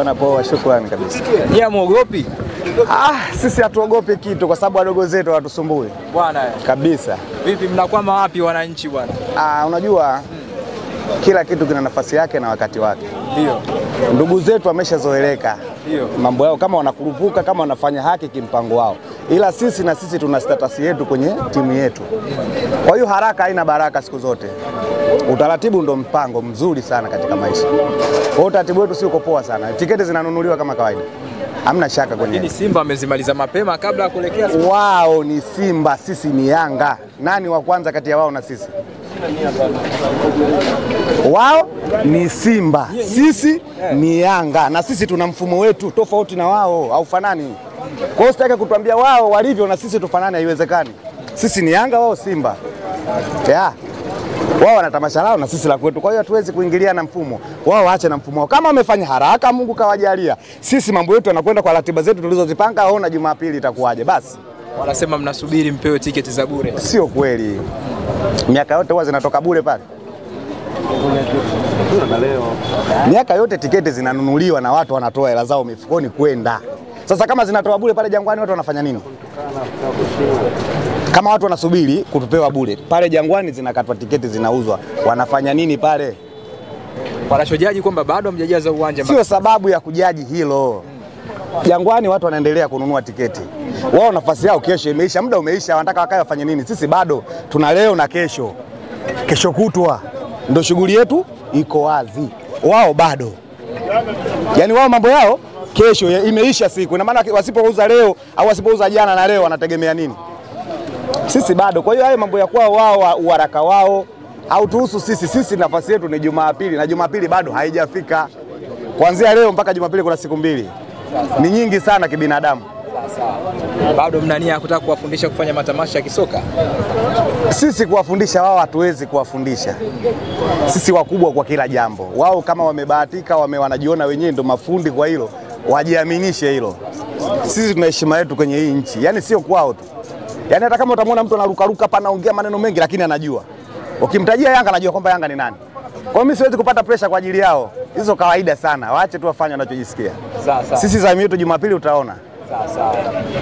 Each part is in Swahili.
Bwana poa, shukrani kabisa. Nyie muogopi Ah, sisi hatuogopi kitu kwa sababu wadogo zetu hawatusumbui bwana? kabisa. Vipi, mnakwama wapi wananchi bwana? Ah, unajua hmm. kila kitu kina nafasi yake na wakati wake. Ndio, Ndugu zetu wameshazoeleka ndio. mambo yao, kama wanakurupuka, kama wanafanya haki kimpango wao, ila sisi na sisi tuna status yetu kwenye timu yetu. Kwa hiyo haraka haina baraka siku zote. Utaratibu ndo mpango mzuri sana katika maisha. Kwa hiyo utaratibu wetu sio poa sana, tiketi zinanunuliwa kama kawaida, hamna shaka kwenye hili. Simba amezimaliza mapema kabla ya kuelekea wao ni Simba, sisi ni Yanga. Nani wa kwanza kati ya wao na sisi? Wao ni Simba, sisi ni Yanga, na sisi tuna mfumo wetu tofauti na wao, haufanani. Kwa hiyo sitaki kutuambia wao walivyo na sisi tufanane, haiwezekani. Sisi ni Yanga, wao Simba yeah. Wao wana tamasha lao na sisi la kwetu, kwa hiyo hatuwezi kuingilia na mfumo wao, waache na mfumo wao. Kama wamefanya haraka, Mungu kawajalia. Sisi mambo yetu yanakwenda kwa ratiba zetu tulizozipanga. Ona Jumapili itakuwaje? Basi wanasema mnasubiri mpewe tiketi za bure. sio kweli, miaka yote huwa zinatoka bure pale. Miaka yote tiketi zinanunuliwa na watu wanatoa hela zao mifukoni kwenda. Sasa kama zinatoa bure pale Jangwani, watu wanafanya nini? Kama watu wanasubiri kutupewa bure pale Jangwani, zinakatwa tiketi, zinauzwa, wanafanya nini pale? Wanachojaji kwamba bado hamjajaza uwanja Sio sababu ya kujaji hilo. Jangwani watu wanaendelea kununua tiketi, wao nafasi yao kesho imeisha, muda umeisha, wanataka wakae wafanye nini? Sisi bado tuna leo na kesho, kesho kutwa ndio shughuli yetu iko wazi, wao bado. Yaani wao mambo yao kesho imeisha siku, ina maana wasipouza leo au wasipouza jana na leo wanategemea nini? Sisi bado. Kwa hiyo hayo mambo ya kwao wao wa- uharaka wao au tuhusu sisi. Sisi nafasi yetu ni Jumapili na Jumapili bado haijafika. Kuanzia leo mpaka Jumapili kuna siku mbili, ni nyingi sana kibinadamu. bado mna nia kutaka kuwafundisha kufanya matamasha ya kisoka? Sisi kuwafundisha wao hatuwezi kuwafundisha. Sisi wakubwa kwa kila jambo. Wao kama wamebahatika, wame wanajiona wenyewe ndo mafundi kwa hilo, wajiaminishe hilo. Sisi tuna heshima yetu kwenye hii nchi, yani sio kwao tu. Yani hata kama utamwona mtu anarukaruka hapa anaongea maneno mengi, lakini anajua. Ukimtajia Yanga anajua kwamba Yanga ni nani. Kwa hiyo mimi siwezi kupata presha kwa ajili yao, hizo kawaida sana, waache tu wafanye wanachojisikia. Sisi zamu yetu Jumapili utaona.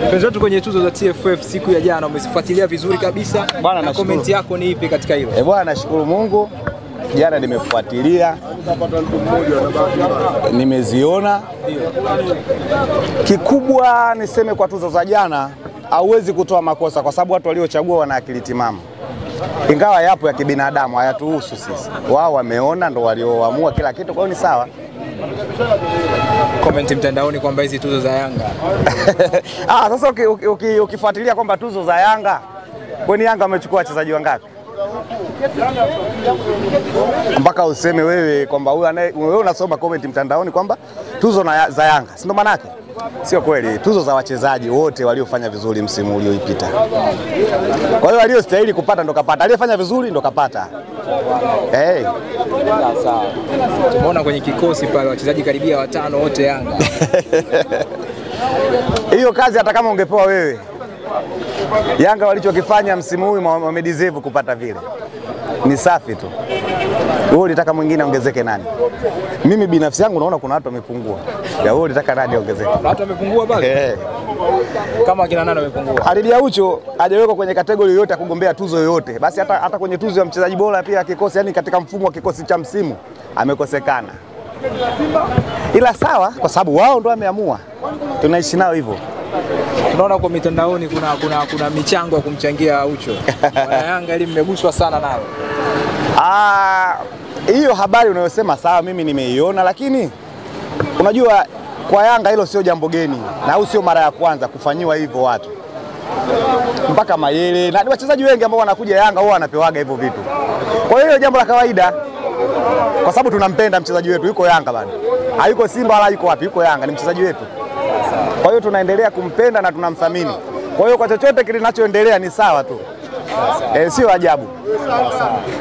Mpenzi wetu kwenye tuzo za TFF siku ya jana umezifuatilia vizuri kabisa. Bwana, na komenti yako ni ipi katika hilo? Eh bwana, nashukuru Mungu, jana nimefuatilia, nimeziona. Kikubwa niseme kwa tuzo za jana, hauwezi kutoa makosa kwa sababu watu waliochagua wana akili timamu, ingawa yapo ya kibinadamu, hayatuhusu sisi. Wao wameona, ndo walioamua kila kitu, kwa hiyo ni sawa. Komenti mtandaoni kwamba hizi tuzo za Yanga Ah, sasa uki- uki- uki- ukifuatilia kwamba tuzo za Yanga, kwani Yanga wamechukua wachezaji wangapi? Mpaka useme wewe kwamba huyu anaye- wewe unasoma comment mtandaoni kwamba tuzo na, za Yanga, si ndo yake Sio kweli, tuzo za wachezaji wote waliofanya vizuri msimu ulioipita. Kwa hiyo aliyostahili kupata ndo kapata, aliyefanya vizuri ndo kapata. Hey, sawa. Tumeona kwenye kikosi pale wachezaji karibia watano wote Yanga. hiyo kazi hata kama ungepewa wewe, Yanga walichokifanya msimu huu wamedizevu wamedeserve kupata vile, ni safi tu. Wewe ulitaka mwingine ongezeke nani? Mimi binafsi yangu naona kuna watu wamepungua, ya wewe ulitaka nani ongezeke? Watu wamepungua pale Eh. kama kina nani wamepungua? Khalid Aucho hajawekwa kwenye kategori yoyote ya kugombea tuzo yoyote, basi hata, hata kwenye tuzo ya mchezaji bora pia kikosi, yani katika mfumo wa kikosi cha msimu amekosekana, ila sawa, kwa sababu wao ndo wameamua, tunaishi nao hivyo. Tunaona kwa mitandaoni kuna, kuna, kuna michango ya kumchangia Aucho. Wana Yanga ili mmeguswa sana nalo? Ah, hiyo habari unayosema sawa, mimi nimeiona, lakini unajua kwa Yanga hilo sio jambo geni na au sio mara ya kwanza kufanyiwa hivyo watu mpaka Mayele na ni wachezaji wengi ambao wanakuja Yanga huwa wanapewaga hivyo vitu. Kwa hiyo jambo la kawaida, kwa sababu tunampenda mchezaji wetu, yuko Yanga bado, hayuko Simba wala yuko wapi, yuko Yanga, ni mchezaji wetu. Kwa hiyo tunaendelea kumpenda na tunamthamini. Kwa hiyo kwa chochote kinachoendelea ni sawa tu, eh, sio ajabu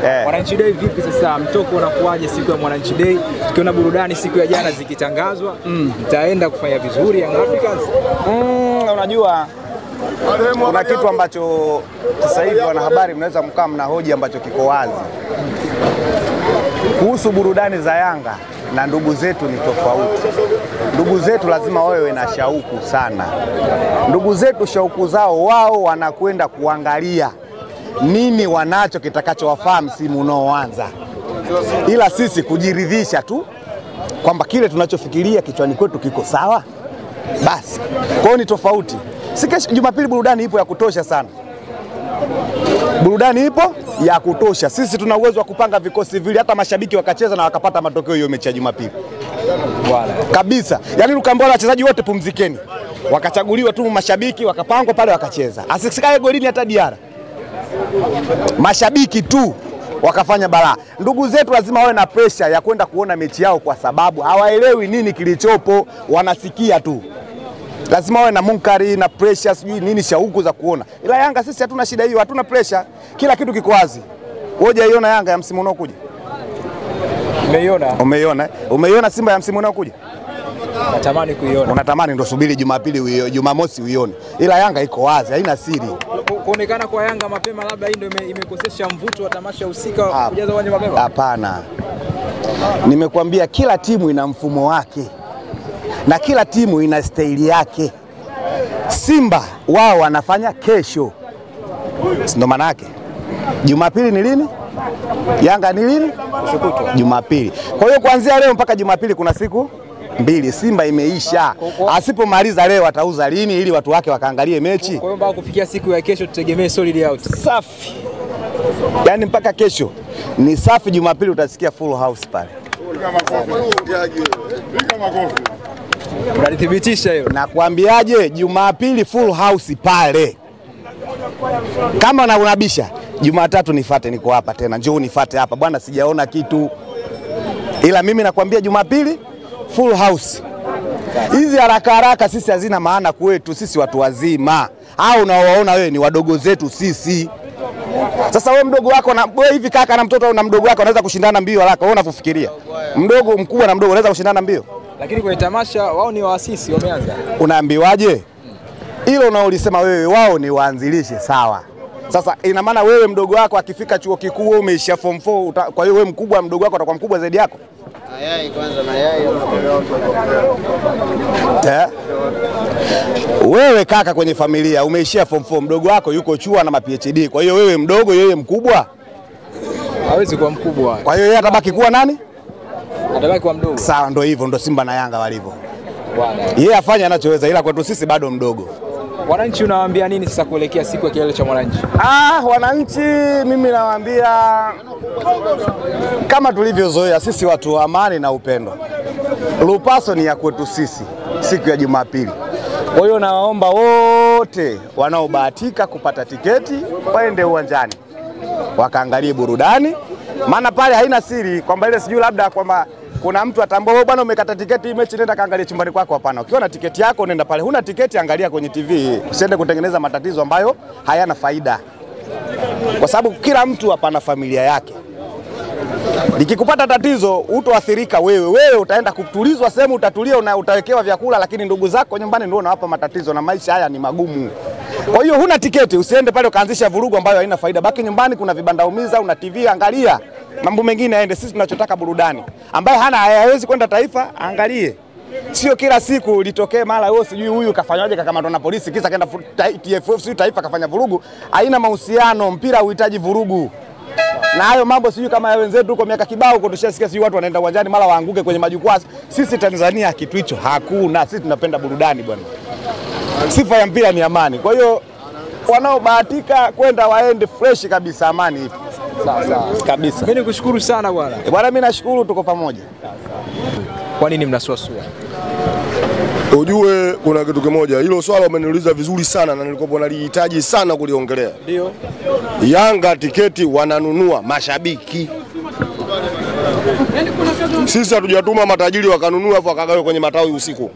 eh. Mwananchi Day vipi sasa? Mtoko unakuwaje siku ya Mwananchi Day? Tukiona burudani siku ya jana zikitangazwa, mtaenda mm. kufanya vizuri Young Africans? Mm, unajua kuna kitu ambacho sasa hivi wanahabari mnaweza mkaa mna hoji ambacho kiko wazi kuhusu burudani za Yanga. Na ndugu zetu ni tofauti. Ndugu zetu lazima wawe na shauku sana. Ndugu zetu shauku zao, wao wanakwenda kuangalia nini wanacho kitakachowafaa msimu unaoanza, ila sisi kujiridhisha tu kwamba kile tunachofikiria kichwani kwetu kiko sawa, basi. Kwa ni tofauti. Si kesho Jumapili burudani ipo ya kutosha sana burudani ipo ya kutosha. Sisi tuna uwezo wa kupanga vikosi vile, hata mashabiki wakacheza na wakapata matokeo hiyo mechi ya Jumapili. Kabisa. Yani ukaambia wachezaji wote pumzikeni, wakachaguliwa tu mashabiki wakapangwa pale wakacheza, asikae golini hata Diara, mashabiki tu wakafanya balaa. Ndugu zetu lazima wawe na presha ya kwenda kuona mechi yao, kwa sababu hawaelewi nini kilichopo, wanasikia tu lazima wawe na munkari na pressure, sijui nini, shauku za kuona. Ila Yanga sisi hatuna shida hiyo, hatuna pressure, kila kitu kiko wazi. Wewe hujaiona Yanga ya msimu unaokuja? Umeiona? Umeiona? eh? Umeiona Simba ya msimu unaokuja? Natamani kuiona. Unatamani ndio, subiri Jumapili, Jumamosi uione, ila Yanga iko wazi, haina siri. Kuonekana kwa Yanga mapema labda hii ndio imekosesha mvuto wa tamasha husika kujaza uwanja mapema. Hapana, nimekuambia kila timu ina mfumo wake na kila timu ina staili yake. Simba wao wanafanya kesho, ndo maana yake? Jumapili ni lini? Yanga ni lini? Jumapili. Kwa hiyo kuanzia leo mpaka Jumapili kuna siku mbili. Simba imeisha, asipomaliza leo atauza lini ili watu wake wakaangalie mechi? Kwa hiyo mpaka kufikia siku ya kesho tutegemee solid out. Safi, yaani mpaka kesho ni safi. Jumapili utasikia full house pale. Unalithibitisha hilo? Nakwambiaje, Jumapili full house pale. Kama na unabisha, Jumatatu nifate, niko hapa tena, njoo nifate hapa bwana, sijaona kitu, ila mimi nakwambia Jumapili full house. Hizi haraka haraka sisi hazina maana kwetu sisi watu wazima, au unaowaona wewe ni wadogo zetu sisi. Sasa wewe mdogo wako na wewe hivi kaka na mtoto na mdogo wako wanaweza kushindana mbio haraka, wewe unavyofikiria? Mdogo mkubwa na mdogo wanaweza kushindana mbio? Lakini kwenye tamasha wao ni waasisi wameanza. unaambiwaje? Hilo unaolisema wewe, wao ni waanzilishi sawa. Sasa ina maana wewe mdogo wako akifika chuo kikuu wewe umeishia form 4 uta, kwa hiyo wewe mkubwa, mdogo wako atakuwa mkubwa zaidi yako Mayai kwanza, mayai eh? Wewe kaka kwenye familia umeishia form 4, mdogo wako yuko chuo na ma PhD, kwa hiyo wewe mdogo, yeye mkubwa, Hawezi kuwa mkubwa. kwa hiyo yeye atabaki kuwa nani? Atabaki kuwa mdogo. Sawa, ndo hivyo, ndo Simba na Yanga walivyo. Bwana. Yeye afanye anachoweza, ila kwetu sisi bado mdogo. Wananchi unawaambia nini sasa kuelekea siku ya kilele cha mwananchi? Ah, wananchi mimi nawaambia kama tulivyozoea sisi watu wa amani na upendo. Lupaso ni ya kwetu sisi siku ya Jumapili. Kwa hiyo nawaomba wote wanaobahatika kupata tiketi waende uwanjani wakaangalie burudani, maana pale haina siri kwamba ile sijui labda kwamba kuna mtu atambua wewe bwana umekata tiketi mechi nenda kaangalia chumbani kwako. Hapana, ukiwa na tiketi yako nenda pale, huna tiketi angalia kwenye TV, usiende kutengeneza matatizo ambayo hayana faida, kwa sababu kila mtu hapa na familia yake. Likikupata tatizo utoathirika wewe, wewe utaenda kutulizwa sehemu, utatulia, utawekewa vyakula, lakini ndugu zako nyumbani ndio unawapa matatizo, na maisha haya ni magumu. Kwa hiyo huna tiketi, usiende pale ukaanzisha vurugu ambayo haina faida. Baki nyumbani, kuna vibanda umiza, una TV, angalia mambo mengine aende. Sisi tunachotaka burudani, ambaye hana hawezi kwenda taifa, angalie Sio kila siku litokee mara wewe sijui huyu kafanyaje kakamatwa na polisi kisa kaenda TFF sijui taifa kafanya vurugu. Haina mahusiano, mpira uhitaji vurugu na hayo mambo sijui kama ya wenzetu huko miaka kibao huko tushasikia sijui watu wanaenda uwanjani mara waanguke kwenye majukwaa. Sisi Tanzania kitu hicho hakuna. Sisi tunapenda burudani bwana. Sifa ya mpira ni amani. Kwa hiyo wanaobahatika kwenda waende fresh kabisa, amani ipo Sawa sawa. kabisa. Mimi nikushukuru sana bwana. E, Bwana, mimi nashukuru, tuko pamoja. Kwa nini mnasuasua? Ujue kuna kitu kimoja, hilo swala umeniuliza vizuri sana na nilikuwa nalihitaji sana kuliongelea. Ndio. Yanga tiketi wananunua mashabiki, sisi hatujatuma matajiri wakanunua afu wakagawe kwenye matawi usiku.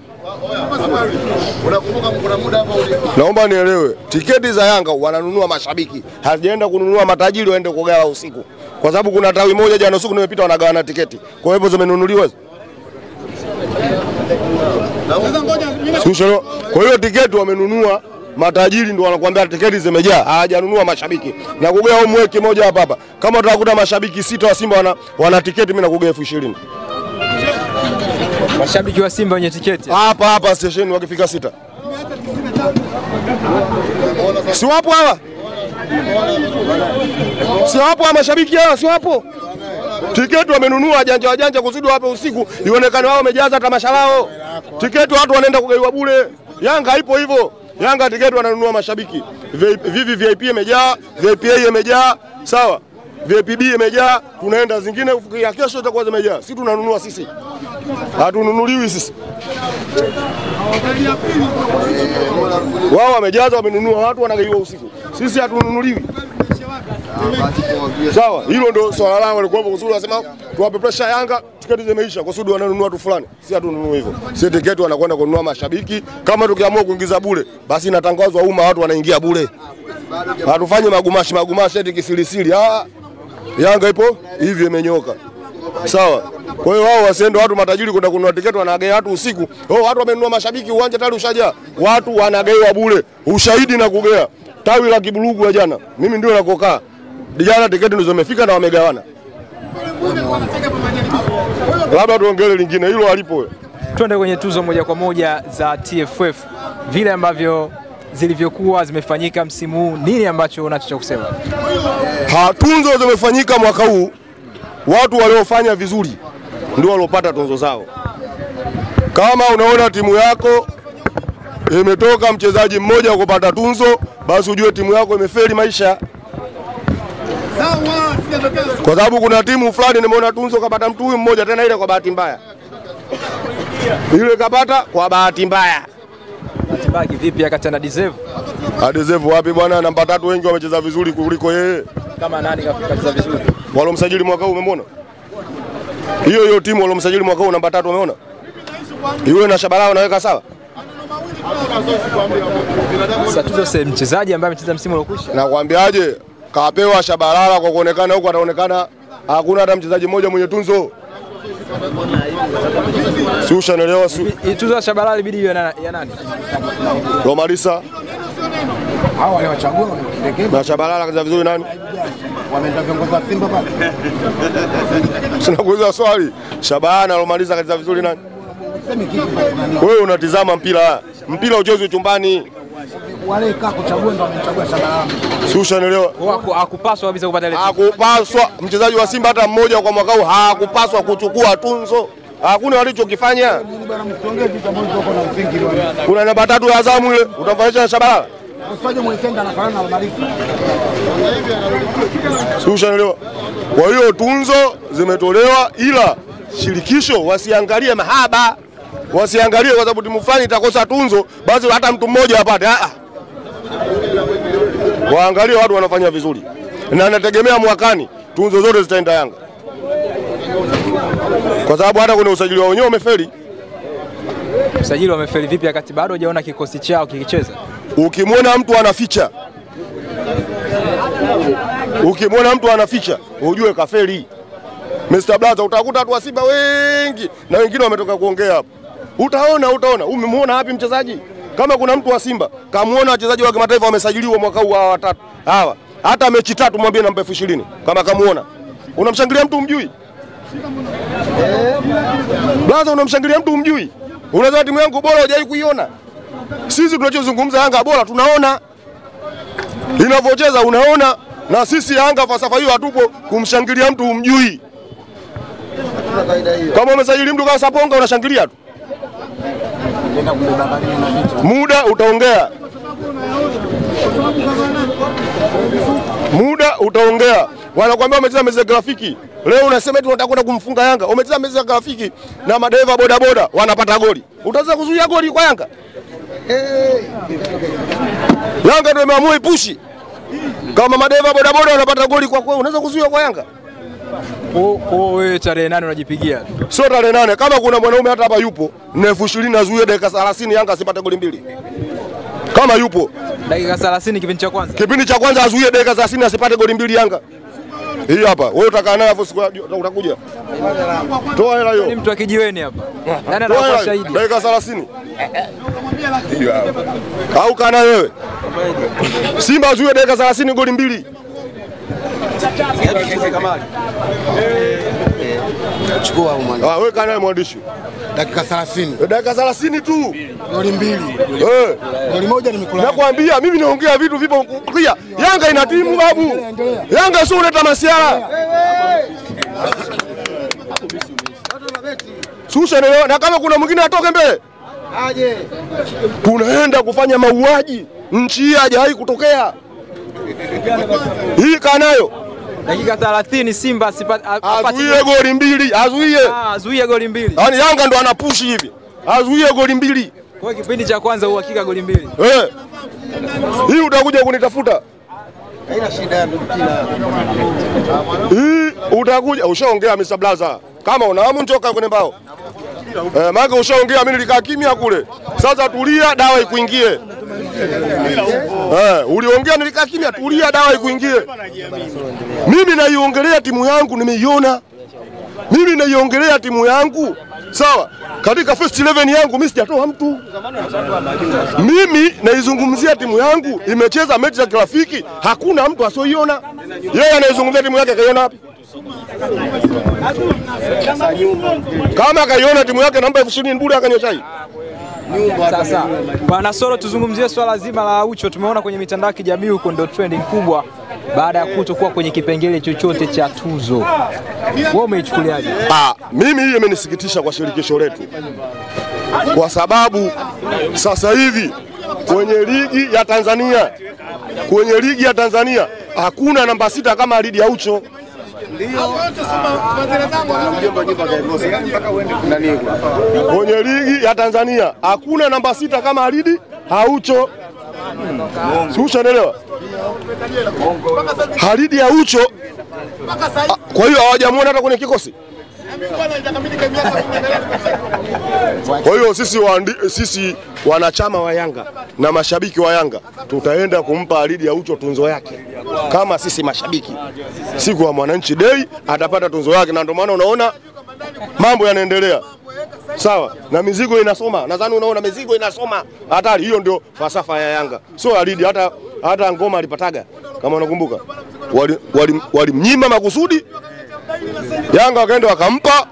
Naomba nielewe, tiketi za Yanga wananunua mashabiki, hazijaenda kununua matajiri waende kugawa usiku, kwa sababu kuna tawi moja jana usiku nimepita wanagawana tiketi, kwa hivyo zimenunuliwa. Kwa hiyo tiketi wamenunua matajiri, ndio wanakuambia tiketi zimejaa, hawajanunua mashabiki. Na kugea au mweke moja hapa hapa, kama utakuta mashabiki sita wa Simba wana, wana tiketi, mimi nakugea elfu ishirini Mashabiki wa Simba wenye tiketi hapa hapa station wakifika sita, si wapo hawa, si wapo hawa mashabiki hawa, si wapo tiketi wamenunua wajanja wajanja kuzidi wape usiku ionekane wao wamejaza tamasha lao. Tiketi watu wanaenda kugaiwa bure. Yanga ipo hivyo. Yanga tiketi wananunua mashabiki. Vivi VIP imejaa, VIP imejaa, sawa. VIP B imejaa, tunaenda zingine ya kesho itakuwa zimejaa. Sisi tunanunua sisi. Hatununuliwi sisi. Wao wamejaza, wamenunua, watu wanagaiwa usiku. Sisi hatununuliwi. Sawa, hilo ndio swala lao walikuwa kusudi wasema tuwape pressure Yanga, tiketi zimeisha kusudi wananunua tu fulani. Si hatununui hivyo. Si tiketi wanakwenda kununua mashabiki. Kama tukiamua kuingiza bure, basi inatangazwa umma watu wanaingia bure. Hatufanye magumashi magumashi eti kisirisiri. Ah, Yanga ipo hivi imenyoka. Sawa. Kwa hiyo wao wasiende watu matajiri kwenda kununua tiketi wanagea watu usiku. Oh, watu wamenunua mashabiki uwanja tayari ushajaa. Watu wanagaiwa bure. Ushahidi na kugea. Tawi la Kibulugu ya jana. Mimi ndio nakokaa. Jana tiketi ndizo zimefika na wamegawana. Labda tuongele lingine hilo alipo. Twende kwenye tuzo moja kwa moja za TFF, vile ambavyo zilivyokuwa zimefanyika msimu huu, nini ambacho unacho cha kusema? Ha, tunzo zimefanyika mwaka huu, watu waliofanya vizuri ndio waliopata tunzo zao. Kama unaona timu yako imetoka mchezaji mmoja kupata tunzo, basi ujue timu yako imefeli maisha, kwa sababu kuna timu fulani nimeona tunzo kapata mtu huyu mmoja, tena ile kwa bahati mbaya, ile kapata kwa bahati mbaya. Baki vipi akati ana deserve Adezevu wapi bwana? Namba tatu wengi wamecheza vizuri kuliko yeye. kama nani kacheza vizuri? walomsajili mwaka huu umemwona? Hiyo hiyo timu walomsajili mwaka huu namba tatu umeona? Yule na Shabalala naweka sawa? Sasa tuzo mchezaji ambaye amecheza msimu uliokwisha. Nakwambiaje, kapewa Shabalala kwa kuonekana huko, ataonekana hakuna hata mchezaji mmoja mwenye tunzo. Si ushanelewa? Si Hii tuzo ya Shabalala ibidi iwe ya nani? Romalisa hao waliwachagua wamerekebisha, na Shabalala kaza vizuri nani? wameenda viongozi wa Simba pale. Sinakuuliza swali, Shabalala na Romalisa kaza vizuri nani? Wewe unatizama mpira, mpira uchezwe chumbani, Wale kaa kuchagua ndio wamechagua Shabalala. si haku- Hakupaswa kabisa kupata ile hakupaswa mchezaji wa Simba hata mmoja kwa mwaka huu hakupaswa kuchukua tunzo. Hakuna walichokifanya. Kuna namba tatu ya Azamu ile utamfananisha na Shabalala, Usifanye Mwikenda anafanana na Almarifa. si ushaelewa? Kwa hiyo tunzo zimetolewa, ila shirikisho wasiangalie mahaba, wasiangalie kwa sababu timu fulani itakosa tunzo, basi hata mtu mmoja apate. Ah, ah. Waangalie watu wanafanya vizuri, na nategemea mwakani tunzo zote zitaenda Yanga, kwa sababu hata kwenye usajili wao wenyewe umefeli. Usajili wamefeli vipi wakati bado hujaona kikosi chao kikicheza? Ukimwona mtu anaficha, ukimwona mtu anaficha, ujue kafeli. Mr. Blaza, utakuta watu wa Simba wengi na wengine wametoka kuongea hapo. Utaona, utaona. Umemwona wapi mchezaji? Kama kuna mtu wa Simba kamuona wachezaji wa kimataifa wamesajiliwa mwaka huu hawa watatu hawa, hata mechi tatu mwambie nampa elfu ishirini kama kamuona. Unamshangilia mtu umjui? Blaza, unamshangilia mtu umjui? Unaweza timu yangu bora hujai kuiona? Sisi tunachozungumza Yanga bora tunaona inavyocheza, unaona. Na sisi Yanga falsafa hiyo hatupo kumshangilia mtu umjui. Kama umesajili mtu kama Saponga unashangilia tu, muda utaongea, muda utaongea. Wanakuambia umecheza mechi za grafiki leo, unasema eti unataka kwenda kumfunga Yanga. Umecheza mechi za grafiki na madereva bodaboda wanapata goli, utaweza kuzuia goli kwa Yanga? Yanga ndio imeamua ipushi. Kama madereva bodaboda wanapata goli kwa kweli, unaweza kuzuia kwa Yanga? Kwa wewe tarehe nane unajipigia. Sio tarehe nane. Kama kuna mwanaume hata hapa yupo na elfu ishirini azuie dakika 30 Yanga asipate goli mbili, kama yupo Dakika 30 kipindi cha kwanza. kipindi cha kwanza azuie dakika 30 asipate goli mbili Yanga. Hii hapa wewe utakaa naye afu siku utakuja. Toa hela hiyo. Ni mtu wa kijiweni hapa. Nani anakuwa shahidi? dakika 30. Hiyo hapa. Au kana wewe. Simba azuie dakika 30 goli mbili. Chukua. Ah, wewe kana mwandishi. dakika 30 dakika 30 tu goli mbili, eh. goli moja nimekula. Nakwambia mimi naongea vitu vipo clear. Yanga ina timu babu. Yanga sio unaleta masiara. Susha leo na kama kuna mwingine atoke mbele. Aje Tunaenda kufanya mauaji. Nchi hii kutokea. Hii kanayo Dakika 30 Simba asipate azuie goli mbili, azuie. Ah, azuie goli mbili. Yaani Yanga ndo anapushi hivi. Azuie goli mbili. Kwa kipindi cha kwanza uhakika goli mbili. Eh. Hii utakuja kunitafuta. haina shida ndugu kila. Hii utakuja ushaongea Mr. Blaza. Kama unaamu njoka kwenye mbao. Eh, maana ushaongea mimi nilikaa kimya kule. Sasa tulia dawa ikuingie. Eh, uliongea nilikaa kimya tulia dawa ikuingie. Mimi naiongelea timu yangu nimeiona. Mimi naiongelea timu yangu. Sawa? Katika first 11 yangu mimi sijatoa mtu. Mimi naizungumzia timu yangu imecheza mechi za kirafiki, hakuna mtu asioiona. Yeye anaizungumzia timu yake akaiona wapi? Kama akaiona timu yake namba elfu ishirini bure akanywa chai. Sasa Bwana Soro, tuzungumzie swala zima la Aucho. Tumeona kwenye mitandao ya kijamii huko ndo trending kubwa baada ya kutokuwa kwenye kipengele chochote cha tuzo. Wewe umeichukuliaje? Ah, mimi hii imenisikitisha kwa shirikisho letu, kwa sababu sasa hivi kwenye ligi ya Tanzania, kwenye ligi ya Tanzania hakuna namba sita kama Alidi Aucho. Kwenye ligi ya Tanzania hakuna namba sita kama Alidi Haucho, Si ushaelewa? Halidi Haucho, kwa hiyo hawajamuona hata kwenye kikosi. Kwa hiyo sisi, waandi, sisi wanachama wa Yanga na mashabiki wa Yanga tutaenda kumpa Halidi Haucho tunzo yake kama sisi mashabiki. Siku ya Mwananchi Day atapata tunzo yake, na ndio maana unaona mambo yanaendelea sawa, na mizigo inasoma. Nadhani unaona mizigo inasoma hatari. Hiyo ndio falsafa ya Yanga, sio alidi Hata, hata ngoma alipataga kama unakumbuka, walimnyima wali, wali makusudi Yanga wakaenda wakampa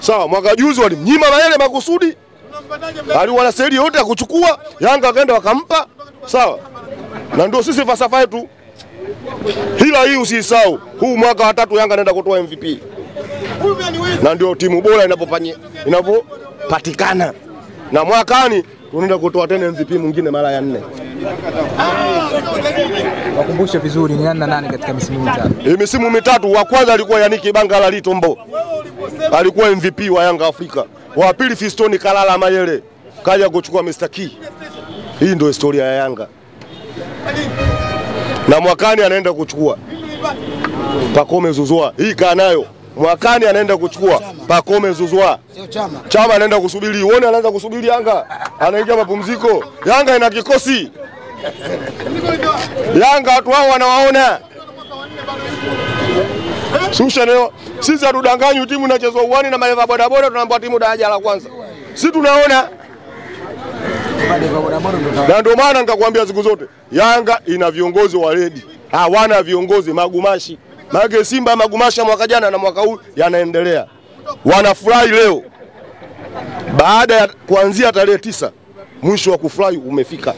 sawa. Mwaka juzi walimnyima Mayele makusudi, aliwana seli yote ya kuchukua. Yanga wakaenda wakampa sawa, na ndio sisi falsafa yetu. Hila hii usisahau, huu mwaka wa tatu Yanga anaenda kutoa MVP na ndio timu bora inapopatikana, na mwakani tunaenda kutoa tena MVP mwingine mara ya nne. Wakumbushe vizuri ni nani na nani katika misimu mitatu. Hii misimu mitatu, wa kwanza alikuwa Yannick Bangala Litombo, alikuwa MVP wa Yanga Afrika. Wa pili Fistoni Kalala Mayele kaja kuchukua Mr. Key. Hii ndio historia ya Yanga, na mwakani anaenda kuchukua Pakome Zuzwa. Hii kaa nayo mwakani anaenda kuchukua Pakome Zuzwa. Chama. Chama anaenda kusubiri, uone anaanza kusubiri Yanga, anaingia mapumziko. Yanga ina kikosi. Yanga watu wao wanawaona. Susha leo sisi hatudanganyi, timu inachezwa uwani na maleva bodaboda, tunaambiwa timu daraja la kwanza. Si tunaona, na ndio maana nikakwambia siku zote Yanga ina viongozi wa redi hawana viongozi magumashi. Maana Simba magumashi mwaka jana na mwaka huu yanaendelea, wanafurahi leo baada ya kuanzia tarehe tisa, mwisho wa kufurahi umefika.